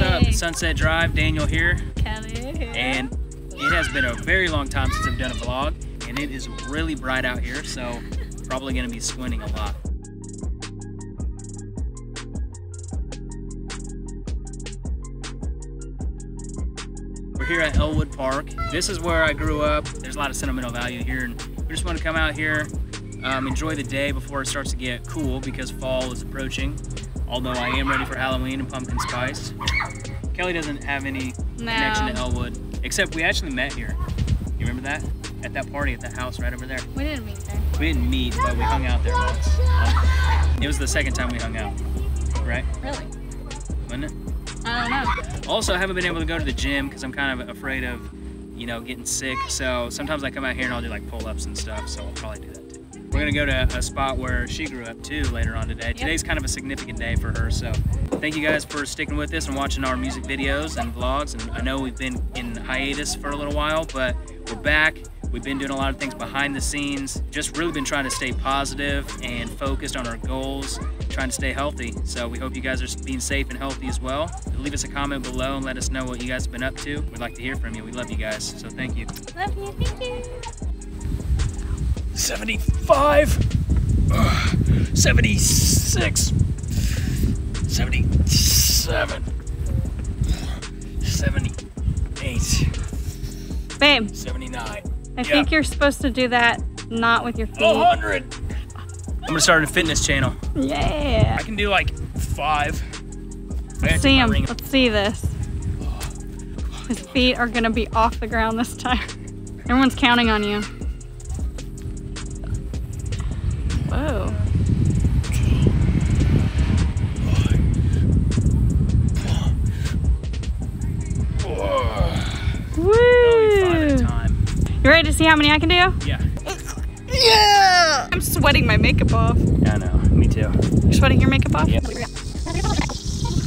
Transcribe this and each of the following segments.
what's up? It's Sunset Drive, Daniel here. Kelly here. And it has been a very long time since I've done a vlog, and it is really bright out here, so probably gonna be squinting a lot. We're here at Elwood Park. This is where I grew up. There's a lot of sentimental value here, and we just want to come out here, um, enjoy the day before it starts to get cool because fall is approaching. Although I am ready for Halloween and pumpkin spice. Kelly doesn't have any No. connection to Elwood, except we actually met here. You remember that? At that party at the house right over there. We didn't meet there. We didn't meet, but we hung out there once. It was the second time we hung out, right? Really? Wasn't it? I don't know. Also, I haven't been able to go to the gym because I'm kind of afraid of, you know, getting sick. So sometimes I come out here and I'll do like pull-ups and stuff. So I'll probably do that. We're gonna go to a spot where she grew up too later on today. Today's kind of a significant day for her. So thank you guys for sticking with us and watching our music videos and vlogs. And I know we've been in hiatus for a little while, but we're back. We've been doing a lot of things behind the scenes. Just really been trying to stay positive and focused on our goals, trying to stay healthy. So we hope you guys are being safe and healthy as well. Leave us a comment below and let us know what you guys have been up to. We'd like to hear from you. We love you guys. So thank you. Love you. Thank you. 75, Ugh. 76, 77, 78, Babe, 79, I Yeah. think you're supposed to do that not with your feet. 100. I'm gonna start a fitness channel. Yeah. I can do like five. Let's see him. Let's see this. His feet are gonna be off the ground this time. Everyone's counting on you. You ready to see how many I can do? Yeah. Yeah! I'm sweating my makeup off. Yeah, I know. Me too. You're sweating your makeup off? Yeah.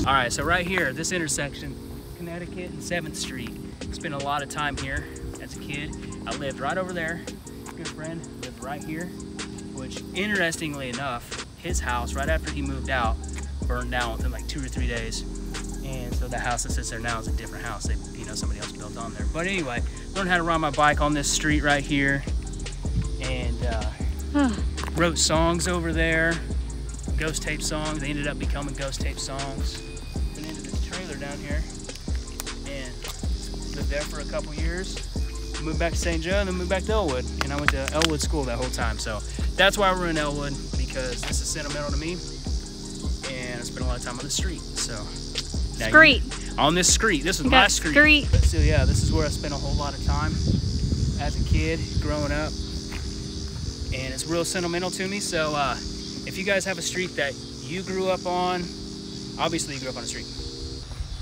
All right, so right here, this intersection, Connecticut and 7th Street. Spent a lot of time here as a kid. I lived right over there. Good friend lived right here, which interestingly enough, his house right after he moved out burned down within like two or three days. And so the house that sits there now is a different house. They, you know, somebody else built on there. But anyway, learned how to ride my bike on this street right here, and uh, wrote songs over there ghost tape songs. They ended up becoming ghost tape songs. Went into this trailer down here and lived there for a couple years. Moved back to St. Joe and then moved back to Elwood. And I went to Elwood school that whole time. So that's why we're in Elwood because this is sentimental to me. And I spent a lot of time on the street. So Street. On this street. This is my street. street. But still, yeah, this is where I spent a whole lot of time as a kid growing up. And it's real sentimental to me. So uh, if you guys have a street that you grew up on, obviously you grew up on a street.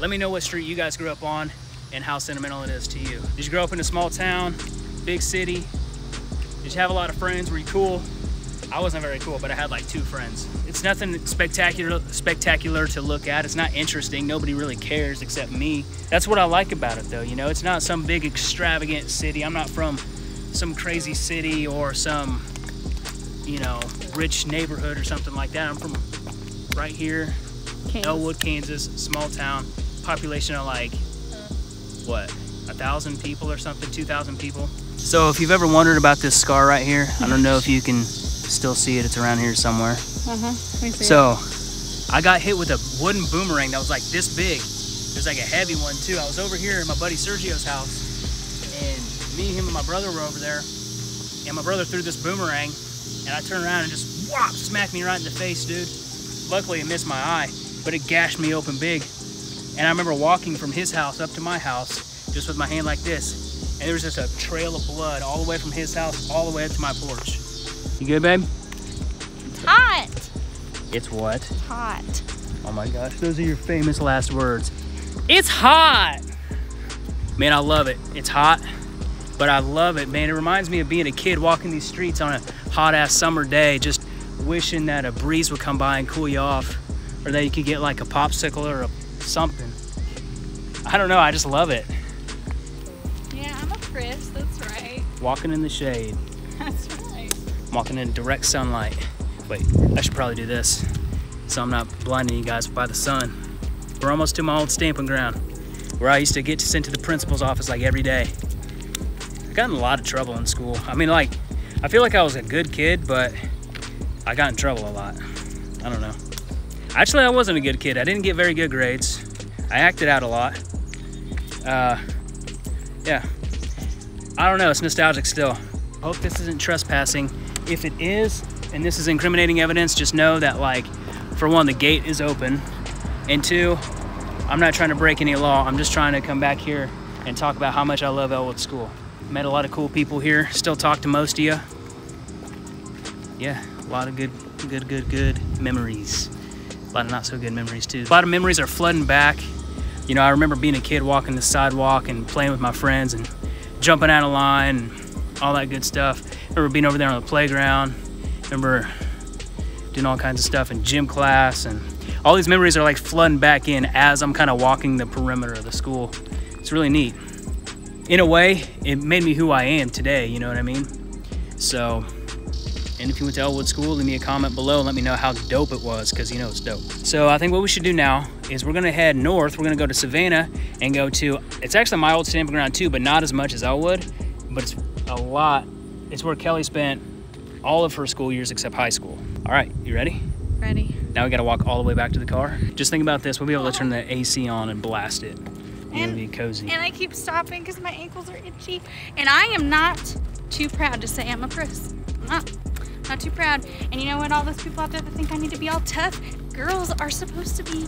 Let me know what street you guys grew up on and how sentimental it is to you. Did you grow up in a small town, big city? Did you have a lot of friends? Were you cool? I wasn't very cool, but I had like two friends. It's nothing spectacular spectacular to look at. It's not interesting. Nobody really cares except me. That's what I like about it though, you know? It's not some big extravagant city. I'm not from some crazy city or some you know, rich neighborhood or something like that. I'm from right here, Kansas. Elwood, Kansas, small town, population of like what, a thousand people or something, two thousand people. So if you've ever wondered about this scar right here, I don't know if you can still see it. It's around here somewhere. Uh-huh. Let me see. So I got hit with a wooden boomerang that was like this big. It was like a heavy one too. I was over here in my buddy Sergio's house, and me, him, and my brother were over there. And my brother threw this boomerang, and I turned around and just whop, smacked me right in the face, dude. Luckily, it missed my eye, but it gashed me open big. And I remember walking from his house up to my house, just with my hand like this, and there was just a trail of blood all the way from his house all the way up to my porch. You good, babe? It's hot. It's what? Hot. Oh my gosh, those are your famous last words. It's hot! Man, I love it. It's hot, but I love it, man. It reminds me of being a kid walking these streets on a hot ass summer day, just wishing that a breeze would come by and cool you off, or that you could get like a popsicle or a, something. I don't know, I just love it. Yeah, I'm a Chris. That's right. Walking in the shade, That's right. walking in direct sunlight. Wait, I should probably do this so I'm not blinding you guys by the sun. We're almost to my old stamping ground where I used to get sent to the principal's office like every day. I got in a lot of trouble in school. I mean, like, I feel like I was a good kid, but I got in trouble a lot. I don't know. Actually, I wasn't a good kid. I didn't get very good grades. I acted out a lot. Uh, yeah. I don't know. It's nostalgic still. Hope this isn't trespassing. If it is, and this is incriminating evidence, just know that, like, for one, the gate is open, and two, I'm not trying to break any law. I'm just trying to come back here and talk about how much I love Elwood School. Met a lot of cool people here. Still talk to most of you. Yeah, a lot of good, good, good, good memories. A lot of not so good memories too. A lot of memories are flooding back. You know, I remember being a kid walking the sidewalk and playing with my friends and jumping out of line all that good stuff. Remember being over there on the playground. remember doing all kinds of stuff in gym class and all these memories are like flooding back in as I'm kind of walking the perimeter of the school. It's really neat. In a way, it made me who I am today, you know what I mean? So, and if you went to Elwood School, leave me a comment below and let me know how dope it was, because you know it's dope. So I think what we should do now is we're gonna head north. We're gonna go to Savannah and go to, it's actually my old stamping ground too, but not as much as Elwood, but it's a lot. It's where Kelly spent all of her school years except high school. All right, you ready? Ready. Now we gotta walk all the way back to the car. Just think about this. We'll be able to turn the AC on and blast it. It'll And- be cozy. And I keep stopping because my ankles are itchy. And I am not too proud to say I'm a Chris. Not, uh, not too proud. And you know what? All those people out there that think I need to be all tough, girls are supposed to be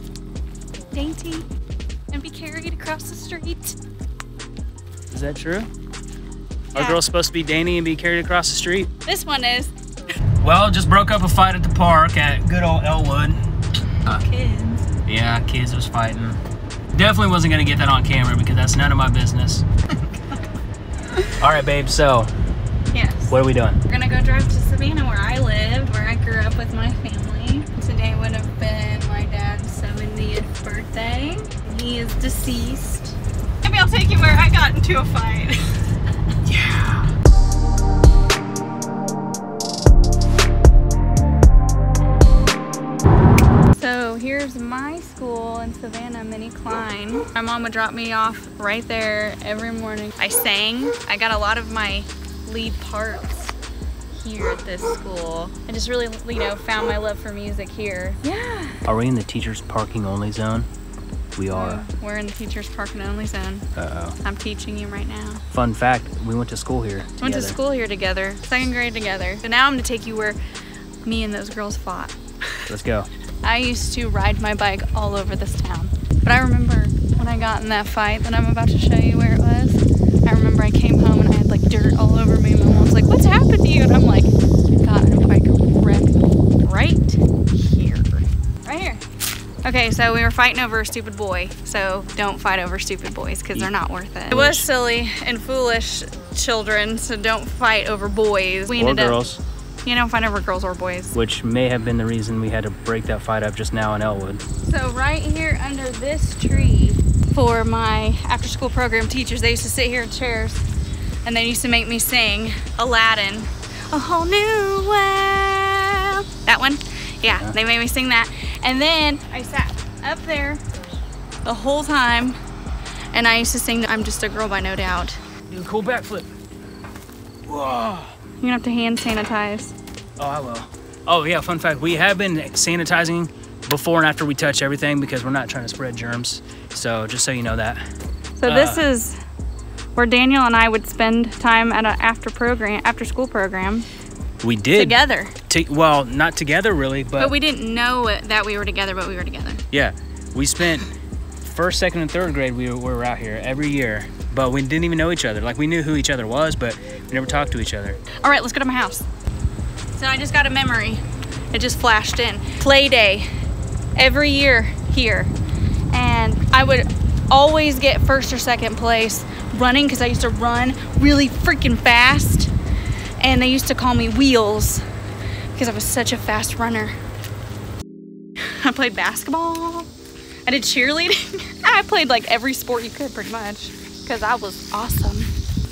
dainty and be carried across the street. Is that true? Are Yeah. girls supposed to be dainty and be carried across the street? This one is Well, just broke up a fight at the park at good old Elwood. Uh, kids. Yeah, kids was fighting. Definitely wasn't gonna get that on camera because that's none of my business. All right, babe. So, Yes. what are we doing? We're gonna go drive to Savannah where I lived, where I grew up with my family. Today would have been my dad's 70th birthday. He is deceased. Maybe I'll take you where I got into a fight. Savannah, Minnie Cline. My mom would drop me off right there every morning. I sang. I got a lot of my lead parts here at this school. I just really, you know, found my love for music here. Yeah. Are we in the teachers parking only zone? We are. We're in the teacher's parking only zone. Uh oh. I'm teaching you right now. Fun fact: We went to school here. Went to school here together, second grade together. So now I'm gonna take you where me and those girls fought. Let's go. I used to ride my bike all over this town. But I remember when I got in that fight that I'm about to show you where it was. I remember I came home and I had like dirt all over me. My mom's like, What's happened to you? And I'm like, Got in a bike wreck right here. Right here. Okay, so we were fighting over a stupid boy. So don't fight over stupid boys because they're not worth it. It was silly and foolish children, so don't fight over boys. We Or ended girls, up, you don't fight over girls or boys. which may have been the reason we had to break that fight up just now in Elwood. So right here under this tree for my after school program teachers, they used to sit here in chairs and they used to make me sing Aladdin, a whole new world. That one? Yeah, Yeah. they made me sing that. And then I sat up there the whole time and I used to sing I'm Just a Girl by No Doubt. Do a cool backflip. Whoa. You're gonna have to hand sanitize. Oh, I will. Oh, yeah, fun fact. We have been sanitizing before and after we touch everything because we're not trying to spread germs. So, just so you know that. So this Uh. is where Daniel and I would spend time at an after program, after school program We did. together. T- well, not together really, but, But we didn't know that we were together, but we were together. yeah. We spent first, second, and third grade, we were, we were out here every year. But we didn't even know each other. Like, we knew who each other was, but we never talked to each other. All right, let's go to my house. So I just got a memory. It just flashed in. Play day every year here. And I would always get first or second place running because I used to run really freaking fast. And they used to call me Wheels because I was such a fast runner. I played basketball. I did cheerleading. I played like every sport you could pretty much because I was awesome.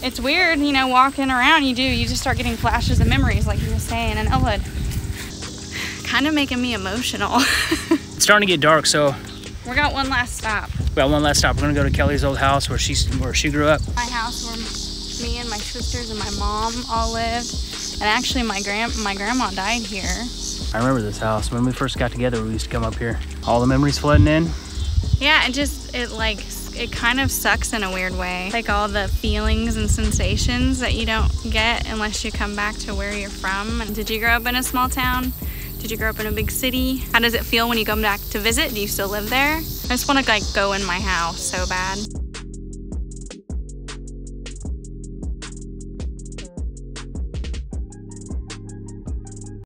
It's weird, you know, walking around, you do, you just start getting flashes of memories, like you were saying, and Elwood. Kind of making me emotional. It's starting to get dark, so We got one last stop. We got one last stop. We're gonna go to Kelly's old house where she's where she grew up. My house where me and my sisters and my mom all lived. And actually my grand my grandma died here. I remember this house. When we first got together, we used to come up here. All the memories flooding in. Yeah, it just it like it kind of sucks in a weird way. Like all the feelings and sensations that you don't get unless you come back to where you're from. And did you grow up in a small town? Did you grow up in a big city? How does it feel when you come back to visit? Do you still live there? I just want to like go in my house so bad.